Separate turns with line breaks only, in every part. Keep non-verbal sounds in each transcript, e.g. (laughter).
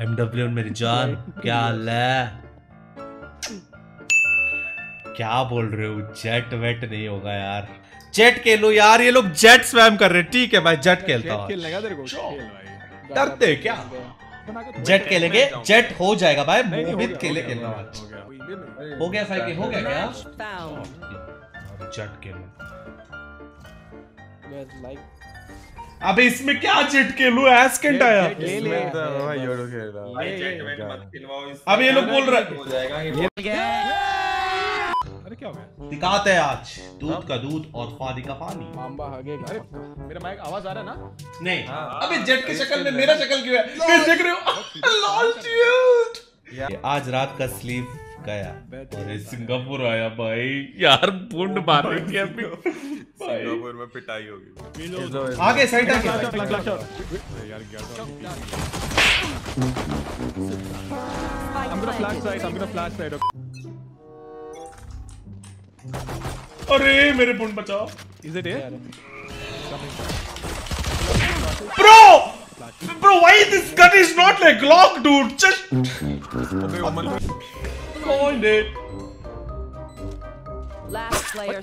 MW मेरी जान क्या हाल है? क्या बोल रहे हो? जेट वेट नहीं होगा यार। जेट खेलो यार ये लोग जेट स्वैम कर रहे हैं। ठीक है भाई जेट खेलता हूँ।
खेलने
डरते क्या? जेट खेलेंगे। जेट हो जाएगा भाई मोहित खेले
हो
खेल
गया,
रहा हूँ
हो गया, हो गया।
हो गया हो गया क्या? जेट खेलो
like
अबे इसमें क्या जेट खेलू एस कैंट आया
जेट- ले ले
इसमें तो भाई योडो खेल रहा
ये-
है
ये-
जेट वेट
ये-
मत खिलवाओ इससे।
अब ये लोग बोल रहे
हो। जाएगा ये
अरे क्या हो गया?
दिखाते हैं आज दूध का दूध और पानी का पानी।
अरे मेरा माइक आवाज़ आ रहा है ना?
नहीं
हाँ।
अबे जेट की शक्ल में मेरा शक्ल क्यों है? देख रहे हो? (laughs) लाल
या-
ये आज रात का स्लीप गया। अरे सिंगापुर आया भाई। यार बुंड मारेंगे अभी।
सिंगापुर में पिटाई होगी।
आगे साइड आगे।
शॉट फ्लैश शॉट यार क्या I'm gonna flash side, I'm gonna flash side.
अरे मेरे बुंड बचाओ।
Is it here?
Bro bro why this gun is not like Glock dude
just point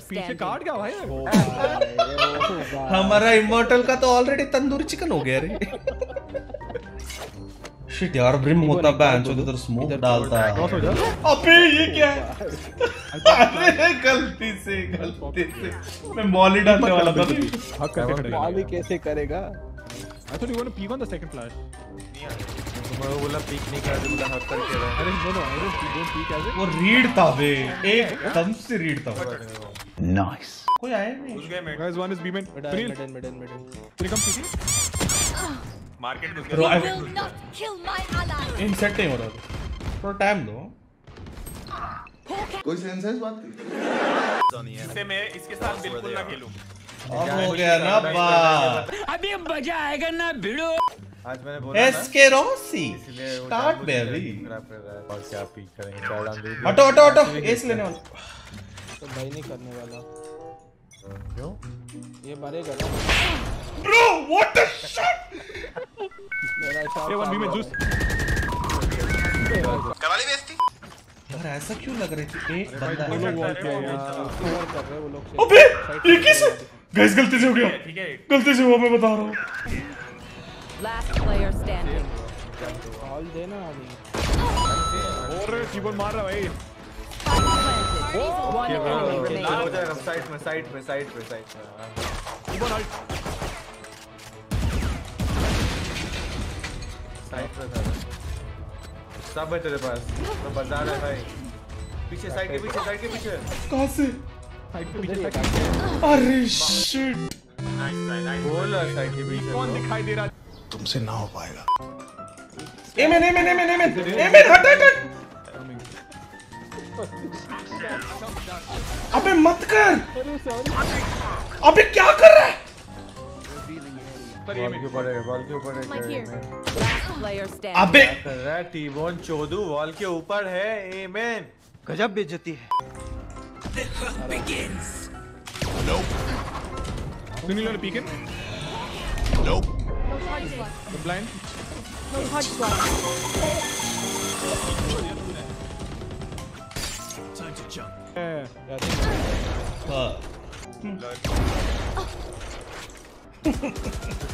पीछे
standing.
कार्ड भाई? (laughs)
हमारा इमोर्टल का तो ऑलरेडी तंदूरी चिकन हो गया रे। (laughs) शिट यार ब्रिम होता बैन चो इधर स्मोक डालता।
हो
अबे ये क्या है? (laughs) अरे गलती से गलती से। मैं मॉली डालने वाला था।
हक करके खड़े
वाली कैसे करेगा?
I thought you want to peek on the second flash.
मैं बोला पीक नहीं कर बोला हक करके रहा।
अरे I don't peek, don't peek as
वो रीड था बे एकदम से रीड था। कोई आया नहीं।
घुस गए मैं
Guys, one is B main.
Middle
Sunil,
middle middle middle
can you come CT?
Market घुस
Bro,
गए
I-
Will not kill
इन सेट नहीं हो रहा थोड़ा टाइम दो।
कोई सेंस है इस बात की
इससे मैं इसके साथ बिल्कुल ना खेलूं।
अब हो गया ना बा
आज मैंने बोला ना
एसके रॉसी
इसलिए वो
स्टार्ट
के और क्या पीक करेंगे?
हटो हटो हटो एस लेने वाला।
तो भाई नहीं करने वाला।
क्यों?
ये ना।
ब्रो व्हाट द शिट
मेरा shot
Hey, one B main, juice.
यार ऐसा क्यों लग रही थी एक बंदा
वो
है
लोग वॉल किया यार
कवर कर रहे हैं वो लोग।
अबे ये किस? गाइस गलती से हो गया।
ठीक है।
गलती से हुआ मैं बता रहा हूँ।
Last player standing.
कॉल देना अभी।
और कीबोर्ड मार रहा है भाई।
One enemy
हो
remaining.
जाएगा साइड में साइड में साइड में साइड में। हाँ।
कीबोर्ड अल्ट
साइड पे था। सब है तेरे पास। तो बता रहा है भाई। पीछे साइड के पीछे साइड के पीछे।
कहाँ से?
साइड पे पीछे।
अरे शिट
बोल साइड के पीछे
कौन दिखाई दे रहा? है
एमन एमन एमन एमन एमन हट हट हट। अबे मत कर। अबे क्या कर रहा है?
है है.
अबे
कर रहा है? टीबोन चोदू वॉल के ऊपर है ए मैन गजब बेइज्जती है।
Sunil want to peek in?
No charges left.
The blind.
No charges left.
Yeah.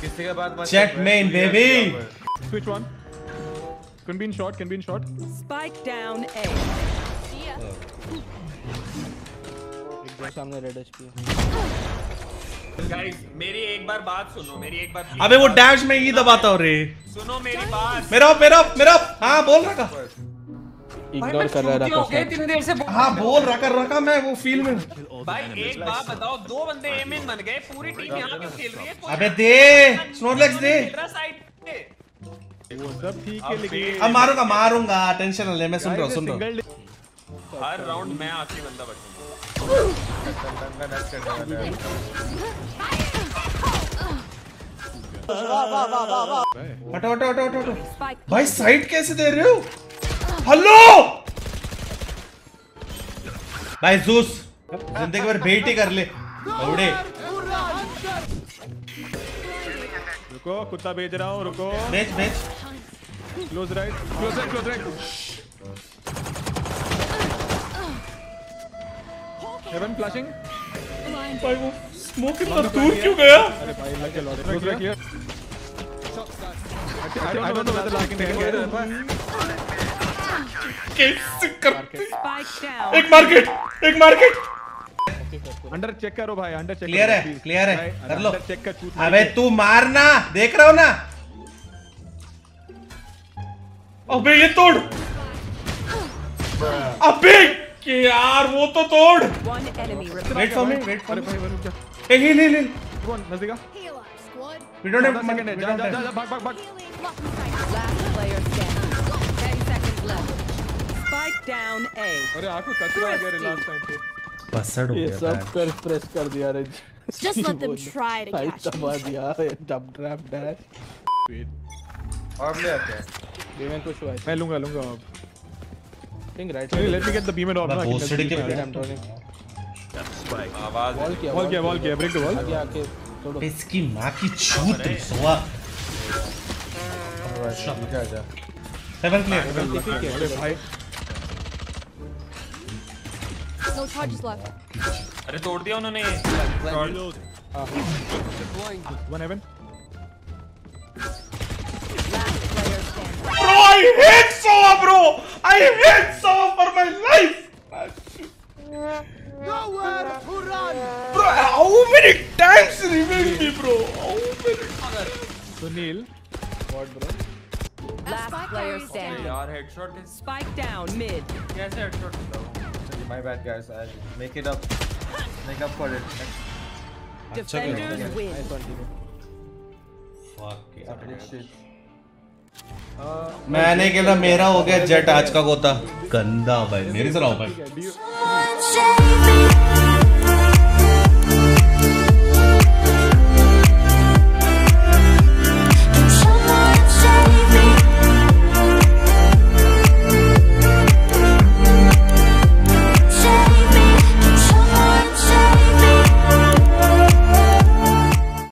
किसी का बात मत
Check
कर,
main,
मैं
baby.
Switch one. Can be in short. Can be in short.
Spike down A.
एक दो सामने रेड एचपी
गाइस मेरी एक बार बात सुनो मेरी एक बार
अबे वो डैश में ही दबाता हूँ रे।
सुनो मेरी बात।
मेरा मेरा मेरा हाँ बोल रखा।
इग्नोर कर रहा है
इतनी देर से बोल-
हाँ बोल रखा रखा मैं वो फील में।
भाई एक बात बताओ दो बंदे बन गए पूरी टीम यहाँ पे खेल रही है
अबे दे स्नोरलेक्स दे।
वो सब ठीक है लेकिन
अब मारूँगा मारूँगा टेंशन ना ले मैं सुन रहा हूँ सुन रहा हूँ।
हर राउंड मैं आखिरी बंदा बचूँगा।
है
हटो हटो हटो हटो भाई साइड कैसे दे रहे हो हेलो भाई जूस ज़िंदगी भर बेटी कर ले बौड़े
रुको कुत्ता भेज रहा हूँ रुको
बेच बेच
Close right. Close right. Close right. Heaven flashing.
भाई वो स्मोक इतना दूर क्यों गया?
अरे भाई लग गया lot don't, I don't know whether last can get it.
कैसे करते? एक मार्केट एक मार्केट
अंडर चेक करो भाई अंडर चेक
क्लियर है क्लियर है कर लो।
चेक कर छूट
अबे तू मारना देख रहा हो ना। अबे ये तोड़। अबे के यार वो तो तोड़. Wait for me wait
for भाई भाई रुक जा।
ए हिल हिल हिल
कौन नज़दीक आ।
वी डोंट हैव
है जा जा जा भाग भाग भाग.
Spike down A.
अरे आँखों कचरा आ गया रे लास्ट टाइम पे।
पसड़ हो गया ये
सब कर प्रेस कर दिया रे।
Just let them (laughs) try to
fight
catch
दबा दिया डब ड्रैप डैश
और ले आते हैं।
में कुछ हुआ
मैं लूँगा लूँगा अब।
थिंक राइट
चलिए let me get the beam end of
मैं भोसड़ी के
आई एम टर्निंग
आवाज़
वॉल किया
वॉल किया वॉल किया। ब्रेक द वॉल
आगे आके तोड़ो
इसकी माँ की छूत सोआ।
जा। जा
सेवन क्लियर
अरे भाई।
No charges left.
अरे तोड़ दिया उन्होंने।
One heaven
Last player standing.
Bro, I hate Sova, bro. I hate Sova for my life. Bro, how many times revive me, bro? How many?
Sunil
Last player standing.
यार headshot कैसे
Spike down mid.
कैसे headshot
my bad guys I'll make it up make up for it
Defenders win.
Nice one team
Fuck यार.
shit
मैंने खेला मेरा हो गया jet आज का गोता। गंदा भाई मेरी हो भाई।